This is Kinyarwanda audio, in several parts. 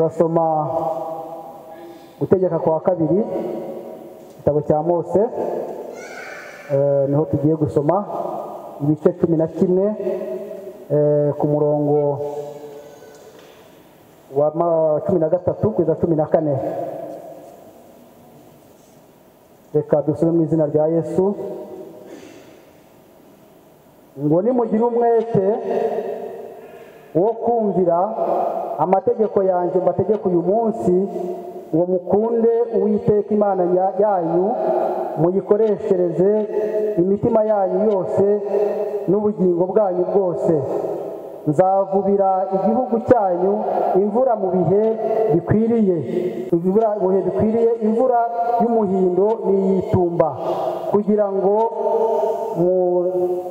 turasoma gutegeka kwa kabiri igitabo cya mose Eh, ni ho tugiye gusoma ibice cumi na kimwe eh, ku murongo wa cumi na gatatu kugeza cumi na kane. Reka dusome mu izina rya yesu. Ngo nimugire umwete wo kumvira amategeko yanjye mbategeka uyu munsi ngo mukunde uwiteka imana ya- yanyu muyikoreshereze imitima yanyu yose n'ubugingo bwanyu bwose. Nzavubira igihugu cyanyu imvura mu bihe bikwiriye. Imvura mu bihe bikwiriye imvura y'umuhindo n'iy'itumba. Kugira ngo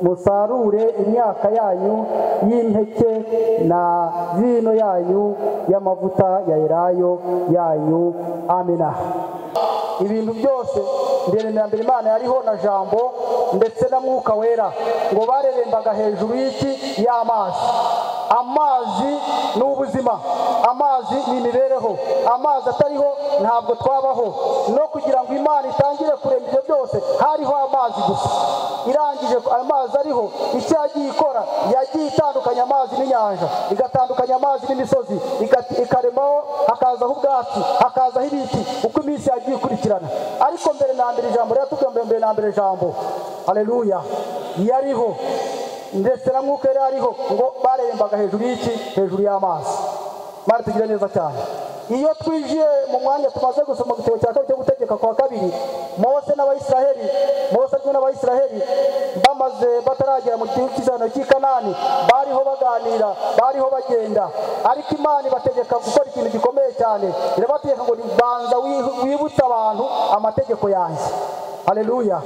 musarure imyaka yanyu y'impeke na vino yanyu y'amavuta ya elayo yanyu. Amina ibintu byose mbere na mbere imana yariho na jambo ndetse na mwuka wera ngo barerembaga hejuru y'iki? Y'amazi. Amazi ni ubuzima amazi ni imibereho amazi atariho ntabwo twabaho. No kugira ngo imana itangire kurema ibyo byose hariho amazi gusa. Irangije amazi ariho icyo yagiye ikora yagiye itandukanya amazi n'inyanja igatandukanya amazi n'imisozi ikaremaho hakazaho ubwatsi hakazaho ibiti uko iminsi yagiye ikurikirana. Ariko mbere na mbere ijambo riratubwira mbere mbere na mbere ijambo. Haleluya yariho. Ndetse na mwuka yari ariho ngo barembaga hejuru y'iki? Hejuru y'amazi. Mari tugire neza cyane. Iyo twinjiye mu mwanya tumaze gusoma mu gitabo cya kabiri cyo gutegeka kwa kabiri mose n'abayisiraheli mose ari kumwe n'abayisiraheli bamaze bataragera mu gihugu cy'isano cy'i kanani bariho baganira bariho bagenda. Ariko imana ibategeka gukora ikintu gikomeye cyane. Irabategeka ngo banza wi- wibutse abantu amategeko yanjye. Haleluya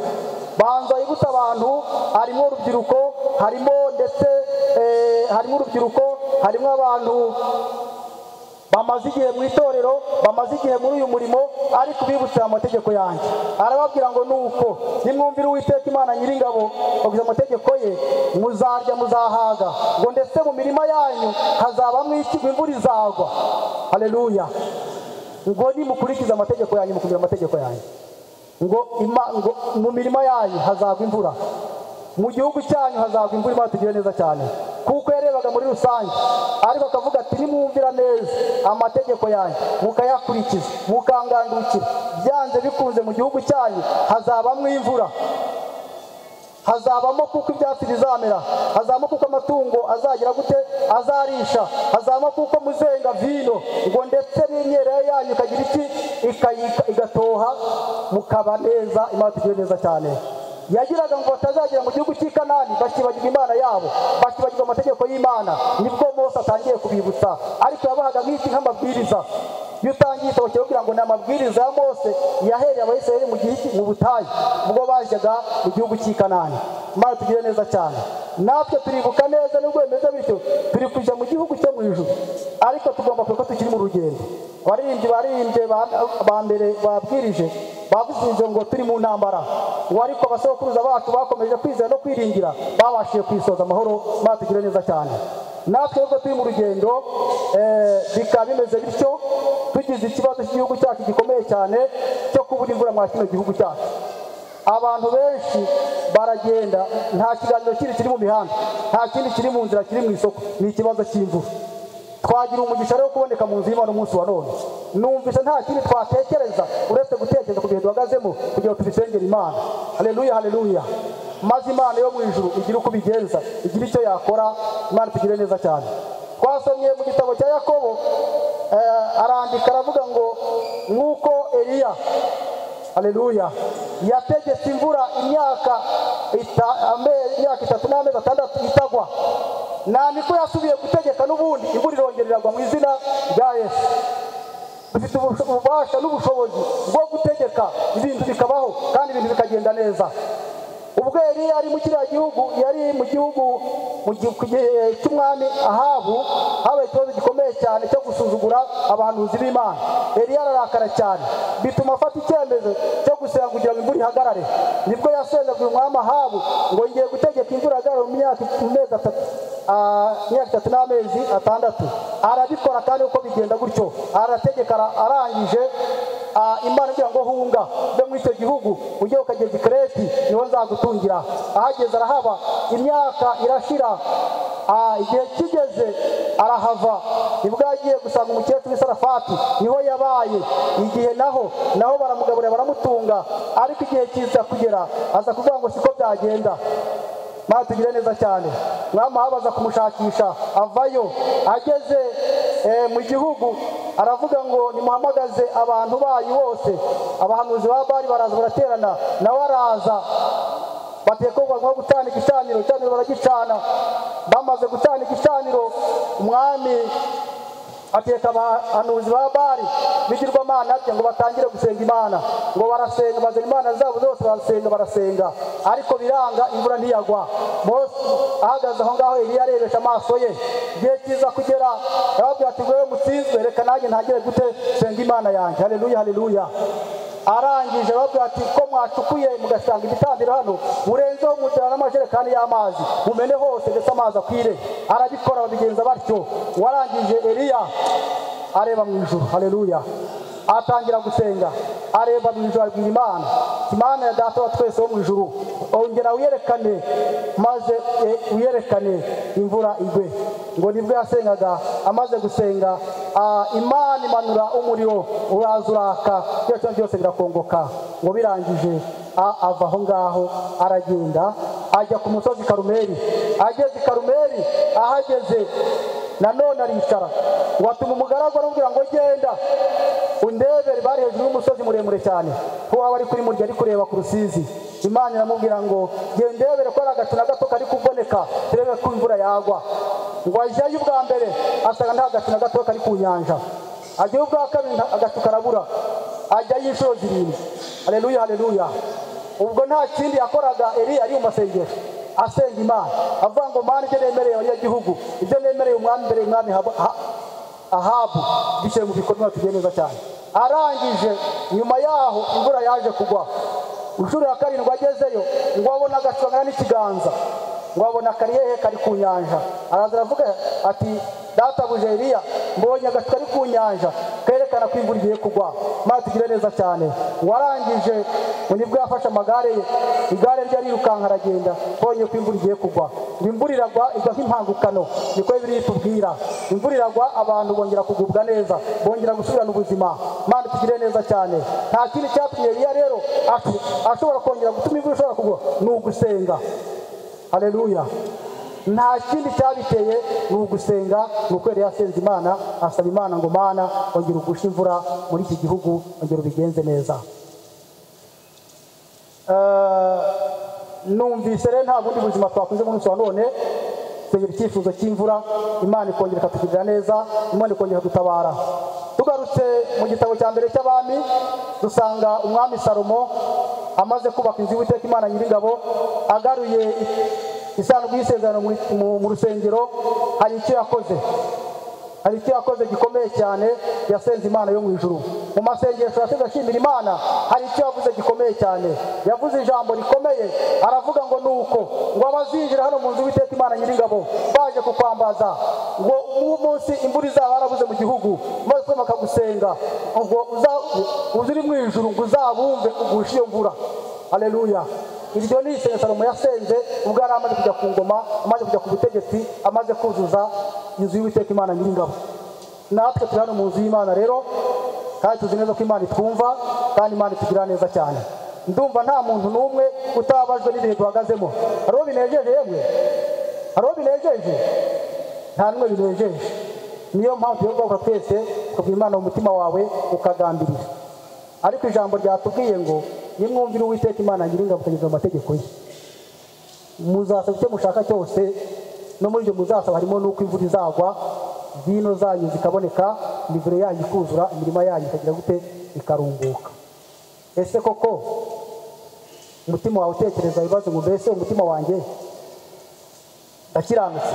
banza wibutse abantu harimo urubyiruko harimo ndetse eh, harimo urubyiruko harimo abantu bamaze igihe mu itorero bamaze igihe muri uyu murimo ariko bibutse amategeko yanjye. Arababwira ngo nuko nimwumvire uwiteka imana nyiringabo baguze amategeko ye muzarya muzahaga. Ngo ndetse mu mirima yanyu hazabamo iki imvura izagwa. Haleluya ngo nimukurikize amategeko yanyu mukumvira amategeko yanyu. Ngo mu mirima yanyu hazagwa imvura. Mu gihugu cyanyu hazagwa imvura tugire neza cyane. Kuko yarebaga muri rusange. Ariko akavuga ati nimwumvira neza amategeko yanyu. Mukayakurikiza mukangandukira byanze bikunze mu gihugu cyanyu hazabamo imvura. Hazabamo kuko ibyatsi bizamera. Hazabamo kuko amatungo azagira gute? Azarisha. Hazabamo kuko muzenga vino. Ngo ndetse n'imyerere yanyu ikagira iki? Igatoha. Mukaba neza. Imana tugire neza cyane. Yagiraga ngo batazagera mu gihugu cy'i kanani bakibagirwa imana yabo. Bakibagirwa amategeko y'imana. Nibwo mose atangiye kubibutsa. Ariko yabahaga nk'iki nk'amabwiriza. Iyo utangiye igitabo kirakubwira ngo ni amabwiriza ya mose yahereye abayisiraheli mu gihe mu butayu ubwo bajyaga mu gihugu cy'i kanani. Imana tugire neza cyane. Natwe turibuka neza nubwo bimeze bityo. Turi kujya mu gihugu cyo mu ijuru. Ariko tugomba kuko tukiri mu rugendo. Abaririmbyi baririmbye ba- mbere babwirije bavuze ngo turi mu ntambara. Ngo ariko abasokuruza bacu bakomeje kwizera no kwiringira babashije kwisoza amahoro. Imana tugire neza cyane. Natwe ubwo turi mu rugendo eh, bikaba bimeze bityo. Tugize ikibazo cy'igihugu cyacu gikomeye cyane cyo kubura imvura mwa kino gihugu cyacu. Abantu benshi baragenda nta kiganiro kindi kiri mu mihanda nta kindi kiri mu nzira kiri mu isoko. Ni ikibazo cy'imvura. Twagira umugisha rero kuboneka mu nzu y'imana umunsi wa none. Numvise nta kindi twatekereza uretse gutekereza ku bihe duhagazemo kugira ngo tubisengere imana. Haleluya haleluya. Maze imana yo mu ijuru igira uko ibigenza igira icyo yakora. Imana tugire neza cyane. Twasomye mu gitabo cya yakobo arandika aravuga ngo nk'uko eliya haleluya. Yategetse imvura imyaka itatu n'amezi atandatu itagwa. Niko yasubiye gutegeka n'ubundi imvura irongera mu izina rya yesu. Dufite ububasha n'ubushobozi bwo gutegeka ibintu bikabaho kandi ibintu bikagenda neza. Ubwo yari ari mu kiriya gihugu yari mu gihugu mu gihe- cy'umwami ahabu habaye ikibazo gikomeye cyane cyo gusuzugura abahanuzi b'imana. Eliya ararakara cyane. Bituma afata icyemezo cyo gusenga kugira ngo imvura ihagarare. Nibwo yasenze ku mwami ahabu ngo ngiye gutegeka imvura ihagarare mu myaka itatu n'amezi atandatu. Arabikora kandi uko bigenda gutyo. Arategeka ara- arangije imana igira ngo hunga uve muri icyo gihugu. Ujye ukageza ikireti ni ho nzagutungira. Ahageze arahaba imyaka irashira. Ah, igihe kigeze arahava. Nibwo yagiye gusanga umukecuru w'isarafati ni ho yabaye. Igihe naho naho baramugaburira baramutunga. Ariko igihe kiza kugera aza kuvuga ngo siko byagenda. Maze tugire neza cyane. Mwami ahabaza kumushakisha avayo. Ageze eh, mu gihugu aravuga ngo nimuhamagaze abantu bayo bose. Abahanuzi ba bari baraza baraterana nawe araza. Bateka bagomba gucana igicaniro igicaniro baragicana. Bamaze gucana igicaniro umwami ateka abahanuzi ba bari. Bigirwamana bye ngo batangire gusenga imana. Ngo barasenga bazana imana zabo zose barasenga barasenga. Ariko biranga imvura ntiyagwa. Mose ahagaze aho ngaho eliya arebesha amaso ye. Igihe kiza kugera arababwira ati wewe mutsinzwe reka nanjye ntagire gute senga imana yanjye. Haleluya haleluya. Arangije arababwira ati ko mwacukuye mugasanga igitambiro hano? Murenzeho mujyana n'amajerekani y'amazi. Mumene hose ndetse amazi akwire. Arabikora babigenza batyo. Warangije eliya areba mu ijuru. Haleluya. Atangira gusenga. Areba mu ijuru abwira imana. Imana ya data wa twese wo mu ijuru. Ongera wiyerekane maze eh, wiyerekane imvura igwe. Ngo ni bwo yasengaga amaze gusenga. Ah, imana imanura umuriro uraza uraka. Byose byose birakongoka. Ngo birangije a- ava aho ngaho aragenda. Ajya ku musozi karumeri ageze i karumeri ahageze nanone aricara ngo atuma umugaragu aramubwira ngo genda. Undebere bari hejuru y'umusozi muremure cyane. Ko waba ari kuri murya ari kureba ku rusizi. Imana iramubwira ngo genda ndebere ko ari agacu na gato kari kuboneka turebe ko imvura yagwa. Ngo ajyayo ubwa mbere asanga nta gacu na gato kari ku nyanja. Ajyayo ubwa kabiri agacu karabura. Ajyayo inshuro zirindwi. Haleluya haleluya. Ubwo nta kindi yakoraga eliya ari mu masengesho asenga imana. Avuga ngo mana ibyo nemereye abanyagihugu ibyo nemereye umwami Haba- Ha- ahabu bishyire mu bikorwa tugiye neza cyane. Arangije nyuma yaho imvura yaje kugwa inshuro ya karindwi agezeyo ngo abona agacu kangana n'ikiganza ngo abona kari hehe kari ku nyanja. Araza aravuga ati databuja eliya mbonye agacu kari ku nyanja kerekana ko imvura igiye kugwa. Maze neza cyane. Warangije ngo ni bwo yafashe amagare ye. Igare rye arirukanka aragenda mbonye ko imvura igiye kugwa. Ngo imvura iragwa igwa nk'impangukano niko bibiri tubwira imvura iragwa abantu bongera kugubwa neza. Bongera gusubirana ubuzima. Mana tugire neza cyane. Nta kindi cyatumye eliya rero ashobora kongera gutuma imvura ishobora kugwa. Ni ugusenga. Haleluya nta kindi cyabiteye ni ugusenga ni yari yasenze imana asaba imana ngo mana ongera ugushe imvura muri iki gihugu ongera ubigenze neza. Eh, numvise rero nta bundi buzima twakunze muri wa none. Tugira icyifuzo cy'imvura. Imana ikongera ikatugirira neza. Imana ikongera gutabara. Tugarutse mu gitabo cya mbere cy'abami. Dusanga umwami salomo amaze kubaka inzu y'uwiteka imana nyiringabo agaruye isanduku y'isezerano mu- rusengero hari icyo yakoze. Hari icyo yakoze gikomeye cyane yasenze imana yo mu ijuru. Mu masengesho yasenze ashimira imana hari icyo yavuze gikomeye cyane. Yavuze ijambo rikomeye aravuga ngo nuko ngo abazinjira hano mu nzu witeka imana nyiringabo baje kukwambaza. Ngo uwo munsi imvura izaba yarabuze mu gihugu maze bakagusenga ngo uri mu ijuru ngo uzabumve ugushe iyo mvura. Haleluya iryo ni isengesho salomo yasenze ubwo yari amaze kujya ku ngoma amaze kujya ku butegetsi amaze kuzuza inzu y'uwiteka imana nyiringabo. Natwe turi hano mu nzu y'imana rero kandi tuzi neza ko imana itwumva kandi imana itugirira neza cyane. Ndumva nta muntu n'umwe utababajwe n'ibihe duhagazemo. Hari uwo binejeje yemwe? Hari uwo binejeje? Nta n'umwe binejeje. Niyo mpamvu yo guhaguruka twese tukabwira imana mu mutima wawe ukagambirira. Ariko ijambo ryatubwiye ngo nimwumvire uwiteka imana nyiringabo mukageza mu mategeko ye. Muzasaba icyo mushaka cyose no muri ibyo muzasaba harimo n'uko imvura izagwa vino zanyu zikaboneka imivure yanyu ikuzura imirima yanyu ikagira gute? Ikarumbuka ese koko umutima wawe utekereza ibibazo ngo mbese umutima wanjye ndakiranutse?